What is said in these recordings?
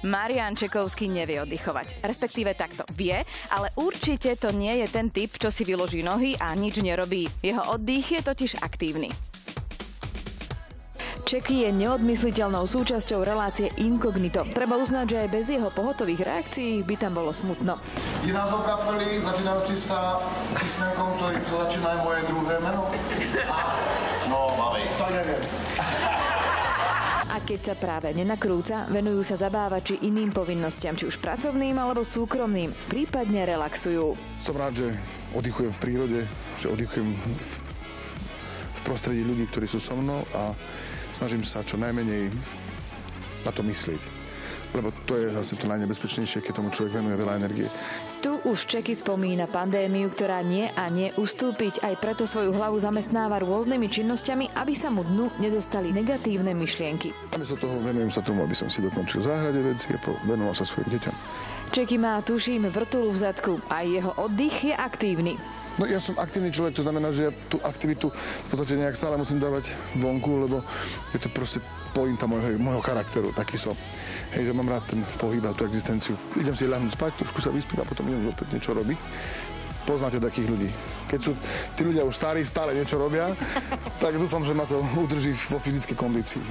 Marian Čekovský nevie oddychovať. Respektíve takto vie, ale určite to nie je ten typ, čo si vyloží nohy a nič nerobí. Jeho oddych je totiž aktívny. Čeky je neodmysliteľnou súčasťou relácie Inkognito. Treba uznať, že aj bez jeho pohotových reakcií by tam bolo smutno. Je názov kapely začínajúci sa písmenkom, ktorým sa začína aj moje druhé meno? No, malej. To neviem. A keď sa práve nenakrúca, venujú sa zabávači iným povinnostiam, či už pracovným alebo súkromným, prípadne relaxujú. Som rád, že oddychujem v prírode, že oddychujem v, v, prostredí ľudí, ktorí sú so mnou a snažím sa čo najmenej na to myslieť. Lebo to je zase to najnebezpečnejšie, keď tomu človek venuje veľa energie. Tu už Čeky spomína pandémiu, ktorá nie a nie ustúpiť. Aj preto svoju hlavu zamestnáva rôznymi činnosťami, aby sa mu dnu nedostali negatívne myšlienky. Namiesto toho venujem sa tomu, aby som si dokončil záhrade veci a venoval sa svojim deťom. Čeky má, tuším, vrtulu v zadku a jeho oddych je aktívny. No ja som aktívny človek, to znamená, že ja tú aktivitu v podstate nejak stále musím dávať vonku, lebo je to proste pointa môjho, charakteru, taký som. Hej, že mám rád ten pohyb a tú existenciu. Idem si ľahnúť spať, trošku sa vyspím a potom idem opäť niečo robiť. Poznáte takých ľudí. Keď sú tí ľudia už starí, stále niečo robia, tak dúfam, že ma to udrží vo fyzickej kondícii.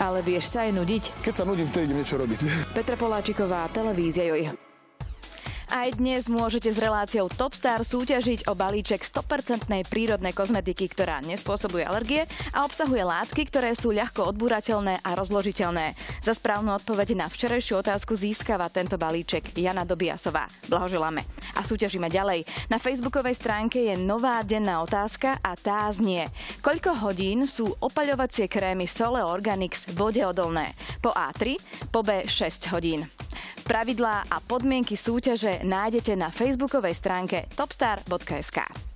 Ale vieš sa aj nudiť. Keď sa nudím, vtedy idem niečo robiť. Petra Poláčiková, televízia Joj. Aj dnes môžete s reláciou Top Star súťažiť o balíček 100% prírodnej kozmetiky, ktorá nespôsobuje alergie a obsahuje látky, ktoré sú ľahko odbúrateľné a rozložiteľné. Za správnu odpoveď na včerajšiu otázku získava tento balíček Jana Dobiasová. Blahoželáme. A súťažíme ďalej. Na facebookovej stránke je nová denná otázka a tá znie. Koľko hodín sú opaľovacie krémy Sole Organics vodeodolné? Po A3, po B 6 hodín. Pravidlá a podmienky súťaže nájdete na facebookovej stránke topstar.sk.